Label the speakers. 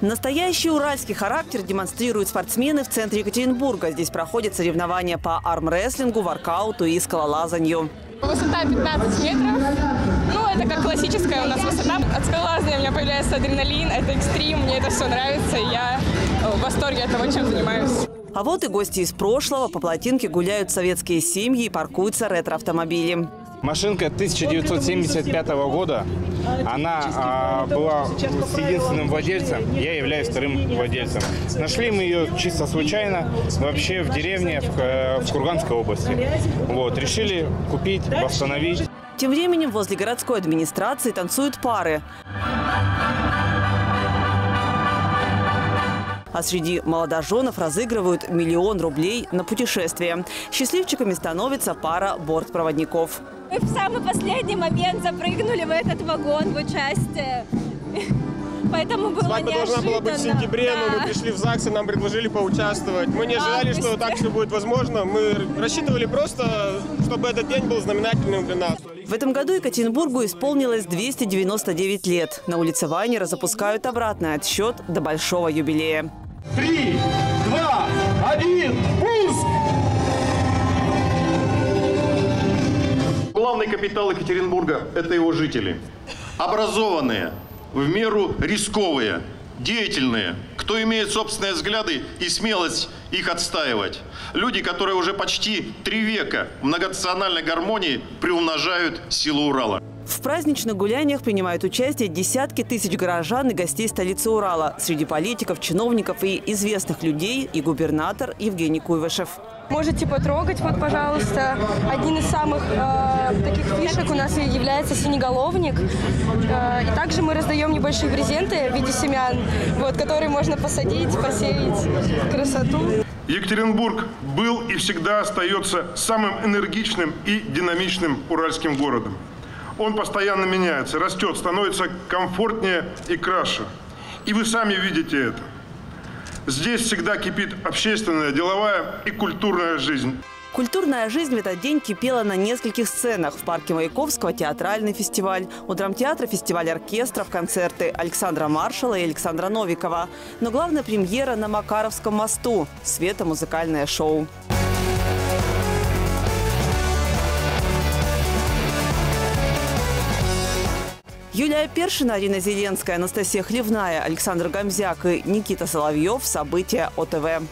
Speaker 1: Настоящий уральский характер демонстрируют спортсмены в центре Екатеринбурга. Здесь проходят соревнования по армрестлингу, воркауту и скалолазанию.
Speaker 2: Высота 15 метров. Ну, это как классическая у нас высота. От скалолазания у меня появляется адреналин, это экстрим, мне это все нравится, и я в восторге от того, чем занимаюсь.
Speaker 1: А вот и гости из прошлого. По плотинке гуляют советские семьи и паркуются ретро-автомобили.
Speaker 3: Машинка 1975 года. Она а, была с единственным владельцем. Я являюсь вторым владельцем. Нашли мы ее чисто случайно вообще в деревне в, э, в Курганской области. Вот, решили купить, восстановить.
Speaker 1: Тем временем возле городской администрации танцуют пары. А среди молодоженов разыгрывают миллион рублей на путешествие. Счастливчиками становится пара бортпроводников.
Speaker 4: Мы в самый последний момент запрыгнули в этот вагон в участие. Поэтому было
Speaker 5: Свадьба должна была быть в
Speaker 4: неожиданно.
Speaker 5: сентябре, но
Speaker 4: Да.
Speaker 5: мы пришли в ЗАГС, и нам предложили поучаствовать. Мы не ожидали,
Speaker 4: августе.
Speaker 5: что так все будет возможно. Мы рассчитывали просто, чтобы этот день был знаменательным для нас.
Speaker 1: В этом году Екатеринбургу исполнилось 299 лет. На улице Вайнера запускают обратный отсчет до большого юбилея.
Speaker 6: Три,
Speaker 7: Главный капитал Екатеринбурга – это его жители. Образованные, в меру рисковые, деятельные, кто имеет собственные взгляды и смелость их отстаивать. Люди, которые уже почти три века в многонациональной гармонии приумножают силу Урала.
Speaker 1: В праздничных гуляниях принимают участие десятки тысяч горожан и гостей столицы Урала. Среди политиков, чиновников и известных людей и губернатор Евгений Куйвышев.
Speaker 2: Можете потрогать, вот, пожалуйста. Один из самых э, таких фишек у нас и является синеголовник. Э, и также мы раздаем небольшие презенты в виде семян, вот, которые можно посадить, посеять красоту.
Speaker 8: Екатеринбург был и всегда остается самым энергичным и динамичным уральским городом. Он постоянно меняется, растет, становится комфортнее и краше. И вы сами видите это. Здесь всегда кипит общественная, деловая и культурная жизнь.
Speaker 1: Культурная жизнь в этот день кипела на нескольких сценах. В парке Маяковского театральный фестиваль, у драмтеатра фестиваль оркестров, концерты Александра Маршала и Александра Новикова. Но главная премьера на Макаровском мосту – светомузыкальное шоу. Юлия Першина, Арина Зеленская, Анастасия Хлевная, Александр Гамзяк и Никита Соловьев. События ОТВ.